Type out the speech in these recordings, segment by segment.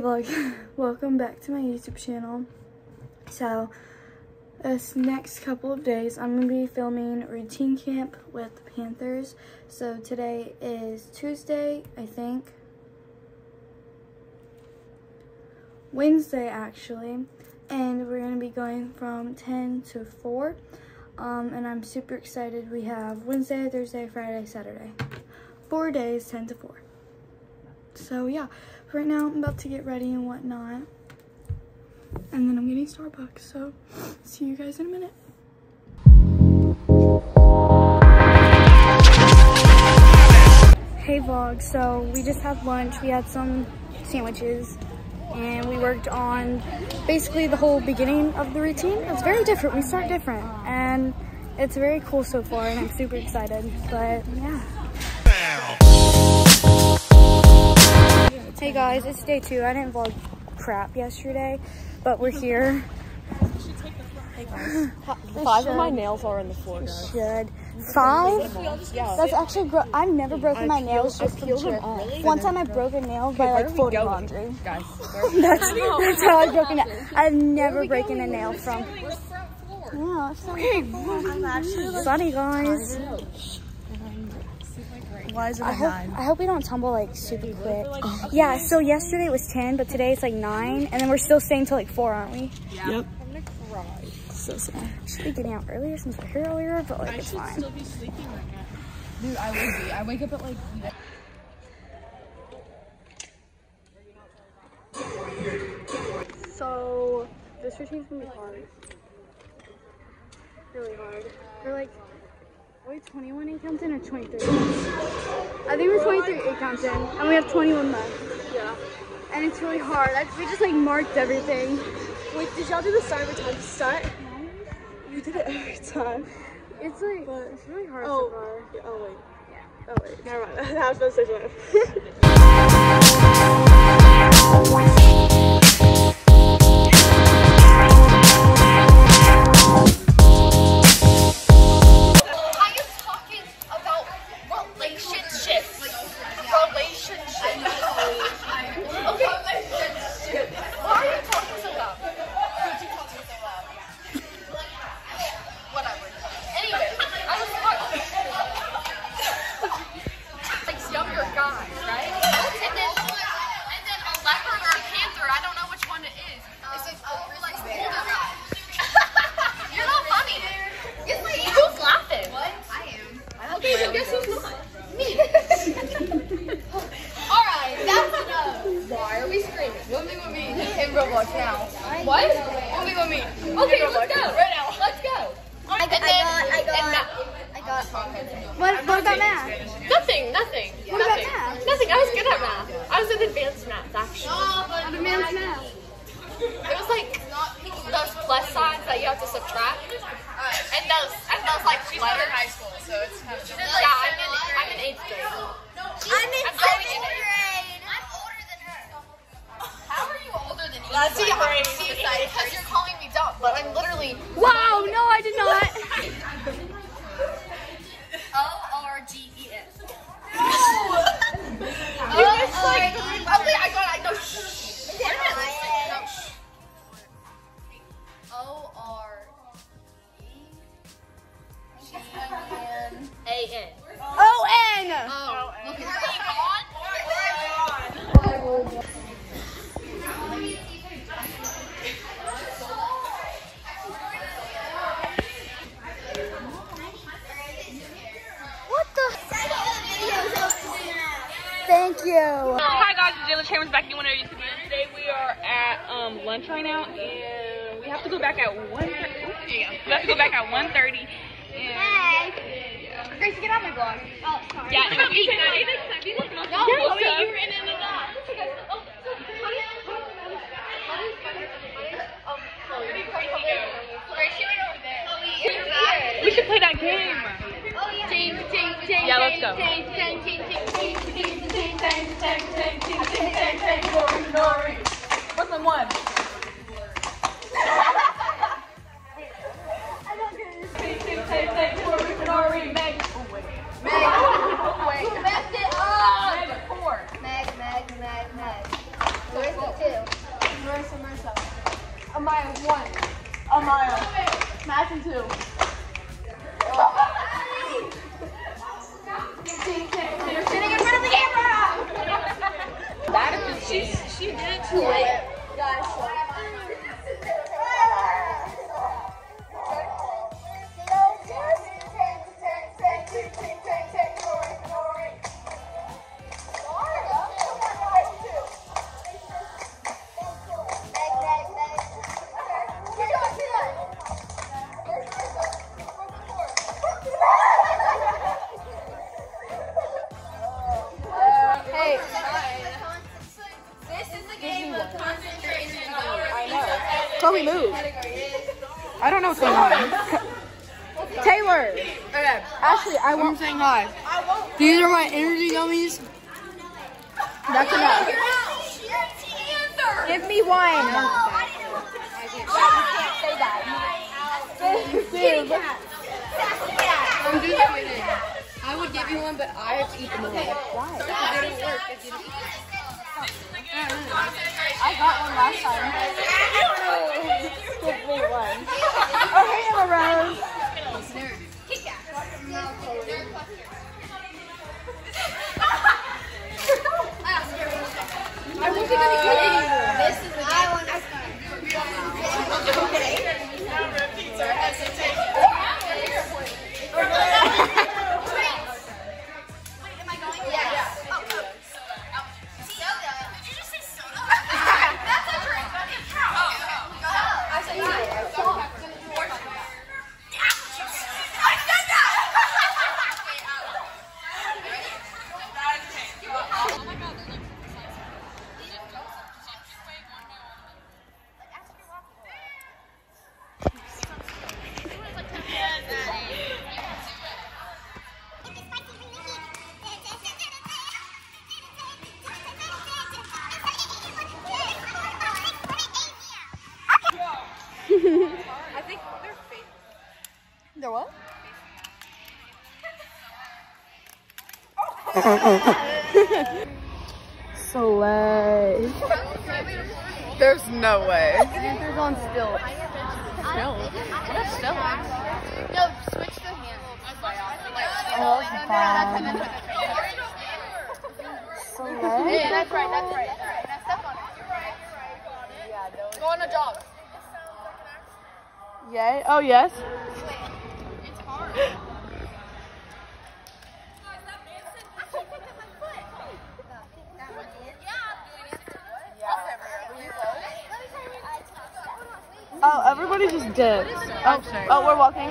vlog, welcome back to my YouTube channel. So, this next couple of days, I'm to be filming routine camp with the Panthers. So today is Tuesday, I think. Wednesday, actually. And we're to be going from 10 to 4. Um, and I'm super excited. We have Wednesday, Thursday, Friday, Saturday. Four days, 10 to 4. So yeah, right now I'm about to get ready and whatnot. And then I'm getting Starbucks, so see you guys in a minute. Hey vlog, so we just had lunch. We had some sandwiches and we worked on basically the whole beginning of the routine. It's very different, we start different and it's very cool so far and I'm super excited, but yeah. Hey guys, it's day two. I didn't vlog crap yesterday, but we're here. Five of my nails are on the floor, guys. Should. Five? That's actually, I've never broken my nails just from trip. One time I broke a nail by like folding laundry. Guys, That's, that's how I broke a nail. I've never broken a nail from. Yeah, it's Sorry guys. Why is it I hope, I hope we don't tumble like super quick. Yeah, so yesterday it was 10, but today it's like 9, and then we're still staying till like 4, aren't we? Yeah. Yep. So sad. Should be getting out earlier since we're here earlier, but like it's fine. I should still be sleeping right now. Dude, I would be. I wake up at like. So this routine's gonna be hard. Really hard. We're like, we 21 eight counts in or 23? I think we're 23 eight counts in, and we have 21 left. Yeah. And it's really hard. I, we just like marked everything. Wait, did y'all do the start every time to start? You did it every time. It's like, But- it's really hard Oh. so far. Yeah, oh wait. Yeah. Oh wait. Never mind. I was supposed to say something. What? One thing with me. Okay, let's go. Right now. Let's go. I got, And then- I got, and I got, What, what about math? Nothing, nothing. What about nothing. math? Nothing. I was good at math. I was in advanced math, actually. Oh, what about math? It was like those plus signs that you have to subtract. And those, and those like letters. O R E G N A N. O-N. Oh, look at that. What the? Thank you. Hi guys, it's Jayla Chambers back in one of your YouTube. Today we are at um, lunch right now and we have to go back at 1 We have to go back at 1.30 and Grace, get out my vlog. Oh, sorry. yeah, and we can No, wait, you were in and out. We should play that game. Yeah, let's go. Two? She did it too late. Chloe, move. I don't know what's going on. Taylor. Okay, Ashley, I I'm want. saying hi. These are my energy gummies. That's enough. Give me one. Oh, oh, I'm just kidding. I would give you one, but I have to eat them all. Why? Because they don't work if you don't eat them. I got one last time. Oh. Give me one. Soleil. There's no way. Panthers on stilts. No. Still. No, switch the hand. Oh, fun. Soleil. Yeah, that's right, that's right. That's right. Now step on it. Go on a jog. Yay. Oh, yes. Oh, everybody just dipped. Oh, oh, oh, we're walking.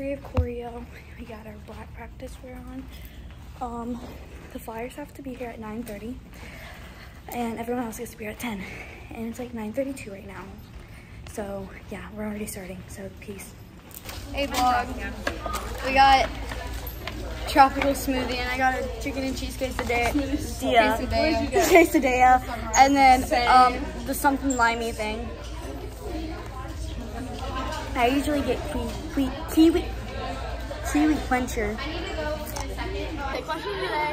Three of choreo. We got our black practice wear on. Um, the flyers have to be here at 9.30 and everyone else gets to be here at 10. And it's like 9.32 right now. So yeah, we're already starting, so peace. Hey vlog. We got tropical smoothie and I got a chicken and cheese quesadilla. Quesadilla. Quesadilla. And then um, the something limey thing. I usually get kiwi, kiwi, kiwi quencher.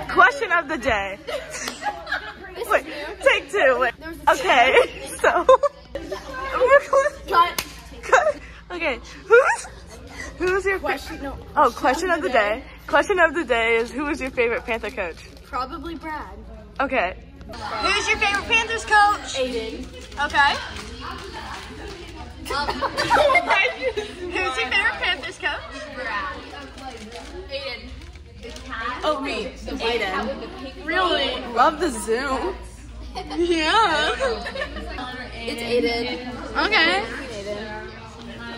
Question of the day. Wait, take two. Wait. Okay, so. Cut. Cut. Okay, who's who's your question? No. Oh, question of the day. Question of the day is who is your favorite Panther coach? Probably Brad. Okay. Who's your favorite Panthers coach? Aiden. Okay. Um, Who's your favorite Panthers coach? Aiden. Oh, me. Aiden. Really? Love the Zoom. yeah. It's Aiden. Okay.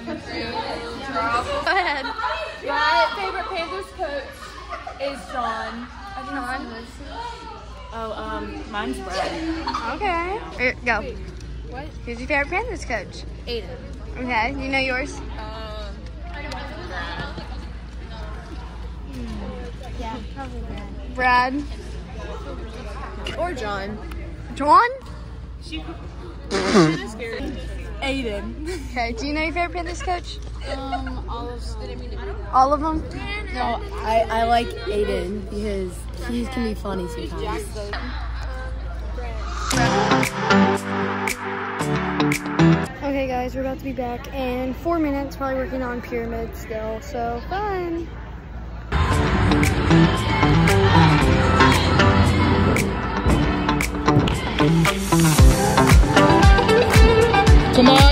Go ahead. My favorite Panthers coach is John. John? Oh, um, mine's Brad. Okay. Here, go. What? Who's your favorite Panthers coach? Aiden. Okay. You know yours? Um, Yeah, probably Brad. Brad. or John. John? Aiden. Okay. Do you know your favorite Panthers coach? Um, all of them. All of them? No, I, I like Aiden because he can be funny sometimes. Okay guys, we're about to be back in four minutes, probably working on pyramids still, so fun! Come on!